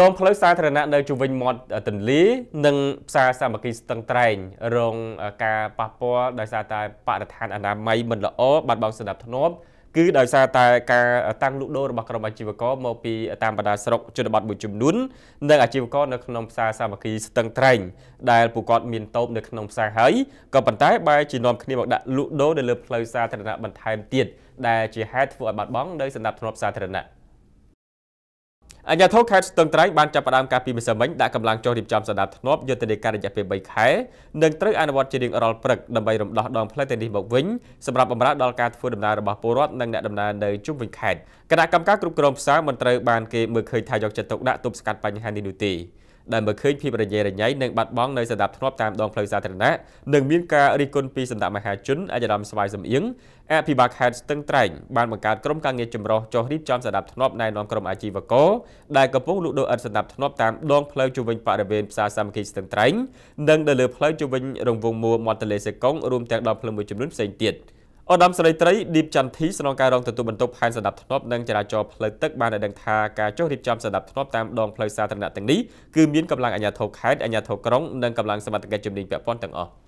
ដងផ្លូវសាធារណៈនៅជុំវិញមាត់ទន្លេ និងផ្សារសាមគ្គីស្ទឹងត្រែងរងការប៉ះពាល់ដោយសារតែបរិស្ថានអនាម័យមិនល្អបាត់បង់សណ្ដាប់ធ្នាប់គឺដោយសារតែការតាំងលក់ដូររបស់ក្រុមអាជីវករមកពីតាមបណ្ដាស្រុកជនបទមួយចំនួននិងអាជីវករនៅក្នុងផ្សារសាមគ្គីស្ទឹងត្រែងដែលពួកគាត់មានតូបនៅក្នុងផ្សារហើយក៏ប៉ុន្តែបែរជានាំគ្នាមកដាក់លក់ដូរនៅលើផ្លូវសាធារណៈបន្ថែមទៀតដែលជាហេតុធ្វើឲ្យបាត់បង់នៅសណ្ដាប់ធ្នាប់សាធារណៈ អញ្ញាធិខេត្តស្ទឹងត្រែងបានចាប់ផ្ដើមការពីម្សិលមិញដាក់កម្លាំងចុះរៀបចំសណ្ដាប់ធ្នាប់យុទ្ធនាការរយៈពេល3ខែនិងត្រូវអនុវត្តជារៀងរាល់ព្រឹកដើម្បីរំដោះដងផ្លូវទាំងនេះមកវិញសម្រាប់បម្រើដល់ការធ្វើដំណើររបស់ពលរដ្ឋនិងអ្នកដំណើរនៅជុំវិញខេត្តគណៈកម្មការគ្រប់គ្រងផ្សារមិនត្រូវបានគេមើលឃើញថាយកចិត្តទុកដាក់ទប់ស្កាត់បញ្ហានេះនោះទេ ដែលមើលឃើញភាពរញ៉េរញ៉ៃនិងបាត់បង់នៅសណ្ដាប់ធ្នាប់តាមដងផ្លូវសាធារណៈនិងមានការរិះគន់ពីសម្ដេចមហាជនអាយដាមស្វាយសំអៀងអភិបាលខេត្តស្ទឹងត្រែងបានបង្កើតក្រុមការងារចម្រុះចុះរៀបចំសណ្ដាប់ធ្នាប់ណែនាំក្រុមអាជីវករដែលកំពុងលក់ដូរឥតសណ្ដាប់ធ្នាប់តាមដងផ្លូវជុំវិញបរិវេណផ្សារសាមគ្គីស្ទឹងត្រែងនិងនៅលើផ្លូវជុំវិញរង្វង់មួមាត់ទន្លេសេកុងរួមទាំងដងផ្លូវមួយចំនួនផ្សេងទៀត។ ឧត្តមស្រីត្រីឌីបចន្ទធីស្នងការរងទទួលបន្ទុកផែនសណ្ដាប់ធ្នាប់និងចរាចរណ៍ផ្លូវទឹកបានឲ្យដឹងថាការចុះរៀបចំសណ្ដាប់ធ្នាប់តាមដងផ្លូវសាធារណៈទាំងនេះគឺមានកម្លាំងអាជ្ញាធរខេត្តអាជ្ញាធរក្រុងនិងកម្លាំងសមត្ថកិច្ចជំនាញពាក់ព័ន្ធទាំងអស់។